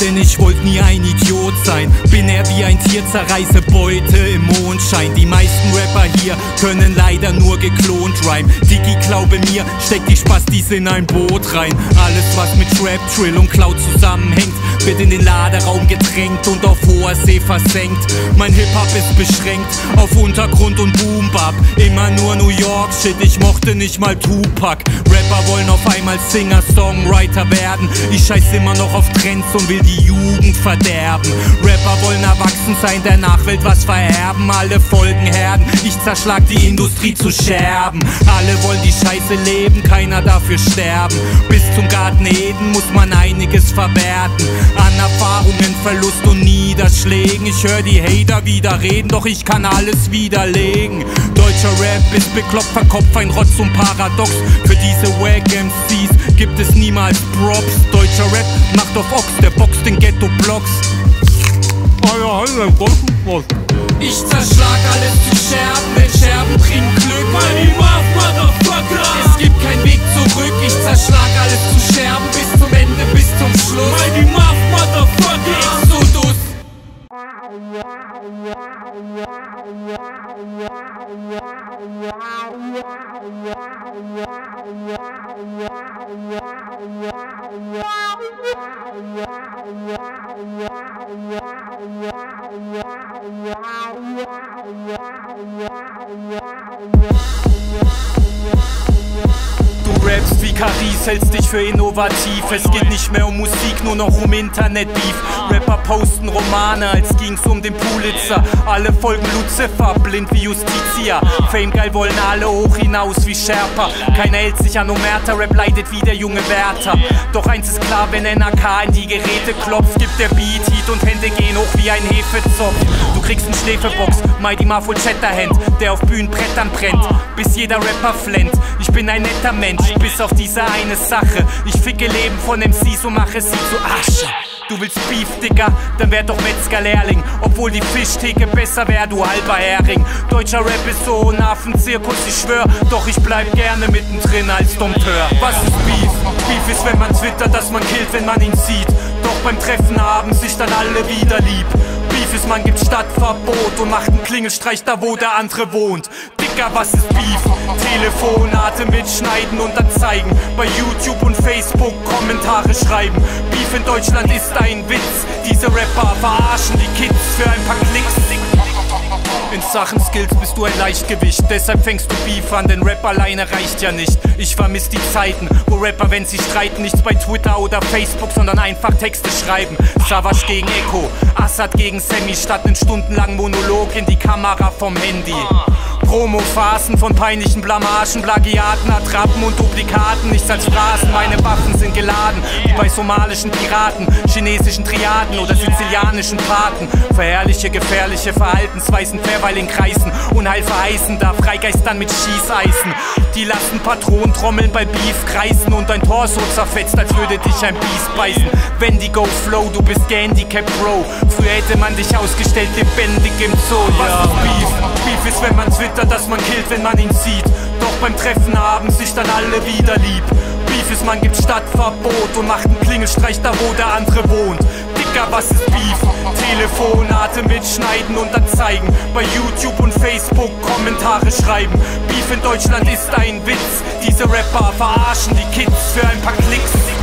denn ich wollte nie ein Idiot sein. Bin er wie ein Tier, zerreiße Beute im Mondschein. Die meisten Rapper hier können leider nur geklont rhyme. Digi, glaube mir, steck die Spastis in ein Boot rein. Alles, was mit Trap, Trill und Cloud zusammenhängt, wird in den Laderaum gedrängt und auf hoher See versenkt. Mein Hip-Hop ist beschränkt auf Untergrund und Boom-Bap. Immer nur New York, shit, ich mochte nicht mal Tupac. Rapper wollen auf einmal Singer, Songwriter werden. Ich scheiß immer noch auf Trends und will die Jugend verderben. Rapper wollen erwachsen sein, der Nachwelt was vererben. Alle folgen Herden, ich zerschlag die Industrie zu Scherben. Alle wollen die Scheiße leben, keiner dafür sterben. Bis zum Garten Eden muss man einiges verwerten. An Erfahrungen, Verlust und Niederschlägen. Ich höre die Hater wieder reden, doch ich kann alles widerlegen. Deutscher Rap ist bekloppt, verkopft, ein Rotz und Paradox. Für diese Wack MCs gibt es niemals Props. Deutscher Rap macht auf Ox, der boxt den Ghetto-Blocks. Ich zerschlag alles zu Scherben, denn Scherben bringen Glück. Money Muff, Motherfucker! Es gibt keinen Weg zurück, ich zerschlag alles zu Scherben bis zum Ende, Du Caris, hältst dich für innovativ. Es geht nicht mehr um Musik, nur noch um Internetbeef. Rapper posten Romane, als ging's um den Pulitzer. Alle folgen Lucifer, blind wie Justitia. Fame geil wollen alle hoch hinaus wie Sherpa. Keiner hält sich an Omerta, Rap leidet wie der junge Wärter. Doch eins ist klar, wenn NRK in die Geräte klopft, gibt der Beat Heat und Hände gehen hoch wie ein Hefezopf. Du kriegst nen Schläfebox, Mighty Marful Chatterhand, der auf Bühnenbrettern brennt, bis jeder Rapper flennt. Ich bin ein netter Mensch, bis auf diese eine Sache. Ich ficke Leben von MCs und mache sie zu Asche. Du willst Beef, Dicker, dann wär doch Metzger-Lehrling. Obwohl die Fischtheke besser wär, du halber Hering. Deutscher Rap ist so ein Affenzirkus, ich schwör. Doch ich bleib gerne mittendrin als Dompteur. Was ist Beef? Beef ist, wenn man twittert, dass man killt, wenn man ihn sieht. Doch beim Treffen haben sich dann alle wieder lieb. Beef ist, man gibt Stadtverbot und macht einen Klingelstreich da, wo der andere wohnt. Dicker, was ist Beef? Telefonate mitschneiden und dann zeigen. Bei YouTube und Facebook Kommentare schreiben. Beef in Deutschland ist ein Witz. Diese Rapper verarschen die Kids für ein paar Klicks. In Sachen Skills bist du ein Leichtgewicht, deshalb fängst du Beef an, denn Rap alleine reicht ja nicht. Ich vermiss die Zeiten, wo Rapper, wenn sie streiten, nichts bei Twitter oder Facebook, sondern einfach Texte schreiben. Savage gegen Echo, Assad gegen Sammy, statt nen stundenlangen Monolog in die Kamera vom Handy. Promophasen von peinlichen Blamagen, Plagiaten, Attrappen und Duplikaten. Nichts als Phrasen, meine Waffen sind geladen. Wie bei somalischen Piraten, chinesischen Triaden oder sizilianischen Paten. Verherrliche gefährliche Verhaltensweisen, Verweil in Kreisen. Unheil vereisen, da Freigeistern mit Schießeisen. Die lassen Patronentrommeln bei Beef kreisen und dein Torso zerfetzt, als würde dich ein Biest beißen. Wendigo Flow, du bist gehandicapt, Bro. Früher hätte man dich ausgestellt, lebendig im Zoo. Was ist Beef? Ist, wenn man twittert, dass man killt, wenn man ihn sieht. Doch beim Treffen haben sich dann alle wieder lieb. Beef ist, man gibt Stadtverbot und macht einen Klingelstreich da, wo der andere wohnt. Dicker, was ist Beef? Telefonate mitschneiden und dann zeigen. Bei YouTube und Facebook Kommentare schreiben. Beef in Deutschland ist ein Witz. Diese Rapper verarschen die Kids für ein paar Klicks.